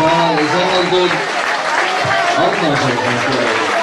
За, за Антон. Анна